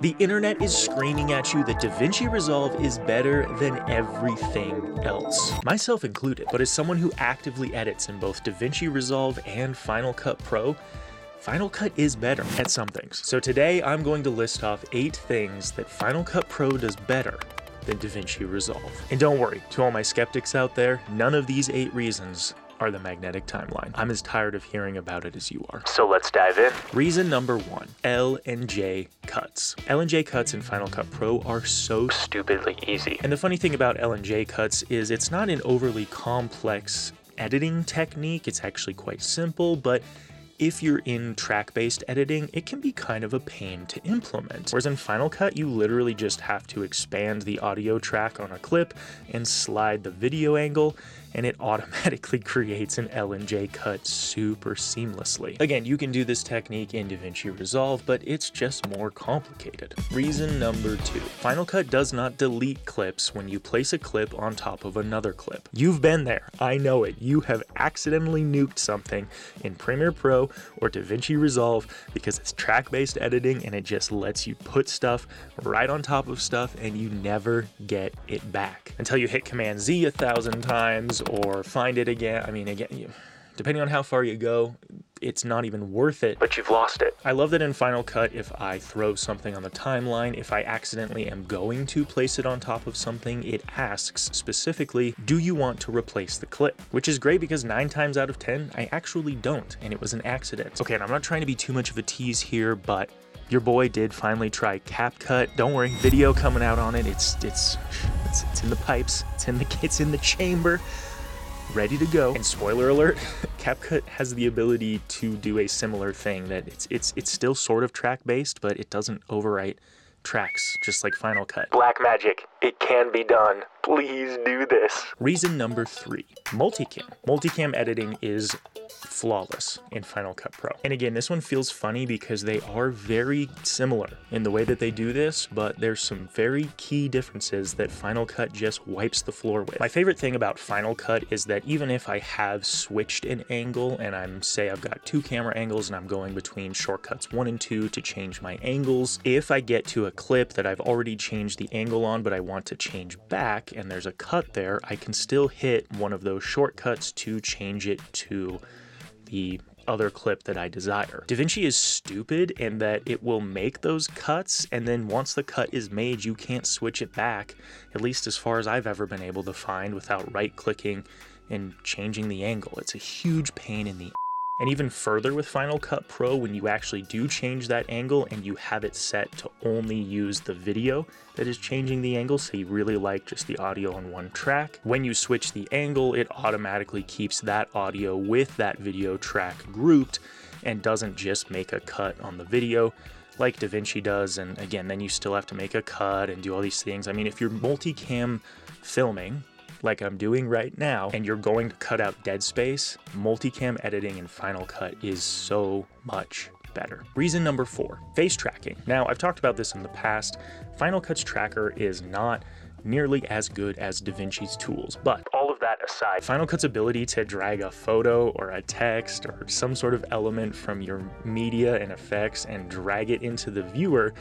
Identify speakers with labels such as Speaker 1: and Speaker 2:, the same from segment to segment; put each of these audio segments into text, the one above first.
Speaker 1: The internet is screaming at you that DaVinci Resolve is better than everything else, myself included. But as someone who actively edits in both DaVinci Resolve and Final Cut Pro, Final Cut is better at some things. So today I'm going to list off eight things that Final Cut Pro does better than DaVinci Resolve. And don't worry, to all my skeptics out there, none of these eight reasons are the magnetic timeline. I'm as tired of hearing about it as you are. So let's dive in. Reason number one, L and J cuts. L and J cuts in Final Cut Pro are so stupidly easy. And the funny thing about L and J cuts is it's not an overly complex editing technique. It's actually quite simple, but if you're in track based editing, it can be kind of a pain to implement. Whereas in Final Cut, you literally just have to expand the audio track on a clip and slide the video angle, and it automatically creates an L and J cut super seamlessly. Again, you can do this technique in DaVinci Resolve, but it's just more complicated. Reason number two Final Cut does not delete clips when you place a clip on top of another clip. You've been there, I know it. You have accidentally nuked something in Premiere Pro or DaVinci Resolve because it's track based editing and it just lets you put stuff right on top of stuff and you never get it back until you hit Command Z a thousand times or find it again. I mean, again, you, depending on how far you go, it's not even worth it, but you've lost it. I love that in Final Cut, if I throw something on the timeline, if I accidentally am going to place it on top of something, it asks specifically, do you want to replace the clip? Which is great because nine times out of 10, I actually don't, and it was an accident. Okay, and I'm not trying to be too much of a tease here, but your boy did finally try CapCut. Don't worry, video coming out on it. It's it's it's, it's in the pipes. It's in the it's in the chamber ready to go. And spoiler alert, CapCut has the ability to do a similar thing that it's it's it's still sort of track based, but it doesn't overwrite tracks just like Final Cut. Black magic. It can be done. Please do this. Reason number 3. Multicam. Multicam editing is flawless in Final Cut Pro. And again, this one feels funny because they are very similar in the way that they do this, but there's some very key differences that Final Cut just wipes the floor with. My favorite thing about Final Cut is that even if I have switched an angle and I'm say I've got two camera angles and I'm going between shortcuts 1 and 2 to change my angles, if I get to a clip that I've already changed the angle on but I want to change back and there's a cut there, I can still hit one of those shortcuts to change it to the other clip that I desire. DaVinci is stupid in that it will make those cuts, and then once the cut is made, you can't switch it back, at least as far as I've ever been able to find without right clicking and changing the angle. It's a huge pain in the and even further with Final Cut Pro, when you actually do change that angle and you have it set to only use the video that is changing the angle, so you really like just the audio on one track, when you switch the angle, it automatically keeps that audio with that video track grouped and doesn't just make a cut on the video like DaVinci does. And again, then you still have to make a cut and do all these things. I mean, if you're multicam filming, like I'm doing right now, and you're going to cut out dead space, multicam editing in Final Cut is so much better. Reason number four face tracking. Now, I've talked about this in the past. Final Cut's tracker is not nearly as good as DaVinci's tools, but that aside, Final Cut's ability to drag a photo or a text or some sort of element from your media and effects and drag it into the viewer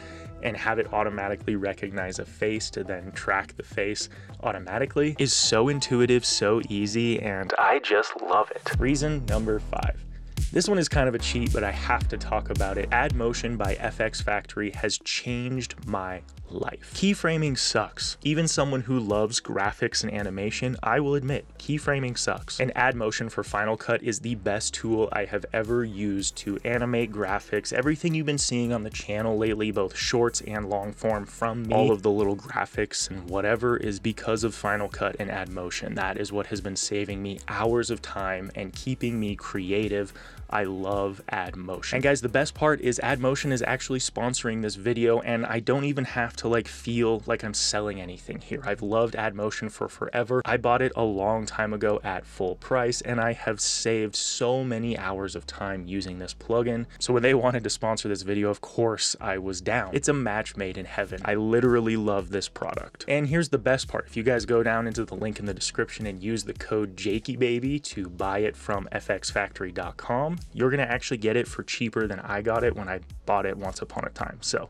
Speaker 1: and have it automatically recognize a face to then track the face automatically is so intuitive, so easy, and I just love it. Reason number five. This one is kind of a cheat, but I have to talk about it. AddMotion by FX Factory has changed my life. Keyframing sucks. Even someone who loves graphics and animation, I will admit, keyframing sucks. And AddMotion for Final Cut is the best tool I have ever used to animate graphics. Everything you've been seeing on the channel lately, both shorts and long form from me, all of the little graphics and whatever is because of Final Cut and AddMotion. That is what has been saving me hours of time and keeping me creative. I love AddMotion. And guys, the best part is AddMotion is actually sponsoring this video and I don't even have to like feel like I'm selling anything here. I've loved AddMotion for forever. I bought it a long time ago at full price and I have saved so many hours of time using this plugin. So when they wanted to sponsor this video, of course I was down. It's a match made in heaven. I literally love this product. And here's the best part. If you guys go down into the link in the description and use the code JakeyBaby to buy it from fxfactory.com, you're gonna actually get it for cheaper than I got it when I bought it once upon a time. So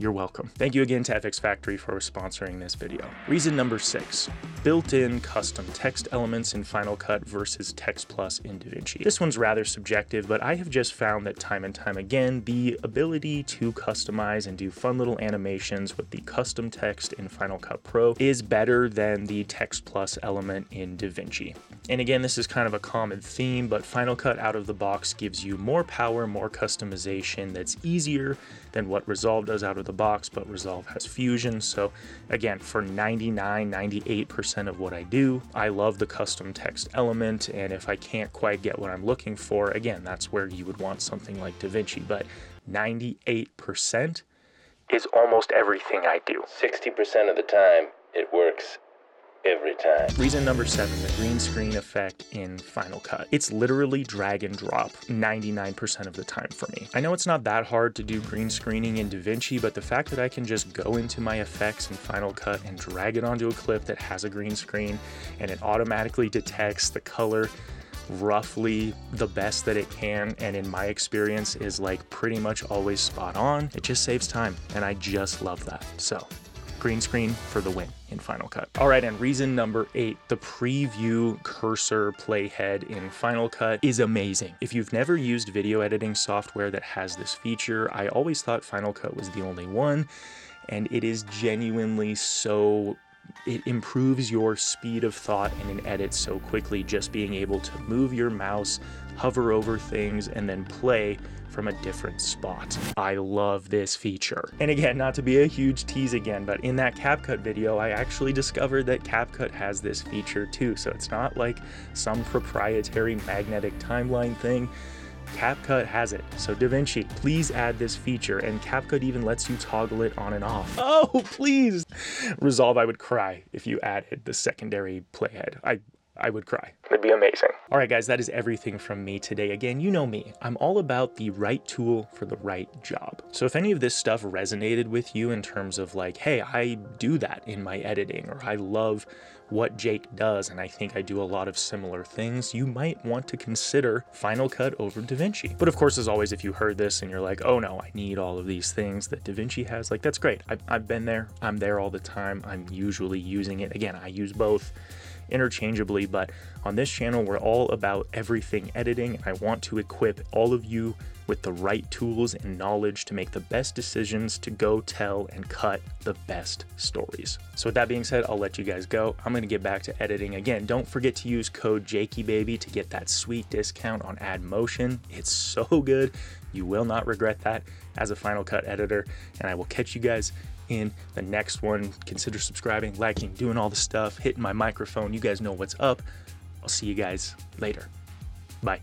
Speaker 1: you're welcome. Thank you again to FX Factory for sponsoring this video. Reason number six, built-in custom text elements in Final Cut versus Text Plus in DaVinci. This one's rather subjective, but I have just found that time and time again, the ability to customize and do fun little animations with the custom text in Final Cut Pro is better than the Text Plus element in DaVinci. And again, this is kind of a common theme, but Final Cut out of the box gives you more power, more customization that's easier than what Resolve does out of the box, but Resolve has Fusion. So again, for 99, 98% of what I do, I love the custom text element. And if I can't quite get what I'm looking for, again, that's where you would want something like DaVinci. But 98% is almost everything I do.
Speaker 2: 60% of the time, it works every time.
Speaker 1: Reason number seven, the green screen effect in Final Cut. It's literally drag and drop 99% of the time for me. I know it's not that hard to do green screening in DaVinci, but the fact that I can just go into my effects in Final Cut and drag it onto a clip that has a green screen and it automatically detects the color roughly the best that it can and in my experience is like pretty much always spot on it just saves time and i just love that so green screen for the win in Final Cut. All right, and reason number eight, the preview cursor playhead in Final Cut is amazing. If you've never used video editing software that has this feature, I always thought Final Cut was the only one, and it is genuinely so it improves your speed of thought in an edit so quickly just being able to move your mouse hover over things and then play from a different spot. I love this feature. And again, not to be a huge tease again, but in that CapCut video, I actually discovered that CapCut has this feature too. So it's not like some proprietary magnetic timeline thing. CapCut has it. So DaVinci, please add this feature, and CapCut even lets you toggle it on and off. Oh, please! Resolve, I would cry if you added the secondary playhead. I, I would cry. It'd be amazing. All right, guys, that is everything from me today. Again, you know me. I'm all about the right tool for the right job. So if any of this stuff resonated with you in terms of like, hey, I do that in my editing, or I love what Jake does, and I think I do a lot of similar things, you might want to consider Final Cut over DaVinci. But of course, as always, if you heard this and you're like, oh no, I need all of these things that DaVinci has, like that's great. I've, I've been there. I'm there all the time. I'm usually using it. Again, I use both interchangeably, but on this channel, we're all about everything editing, I want to equip all of you with the right tools and knowledge to make the best decisions to go tell and cut the best stories. So with that being said, I'll let you guys go. I'm gonna get back to editing. Again, don't forget to use code JakeyBaby to get that sweet discount on AddMotion. It's so good. You will not regret that as a Final Cut editor. And I will catch you guys in the next one. Consider subscribing, liking, doing all the stuff, hitting my microphone. You guys know what's up. I'll see you guys later. Bye.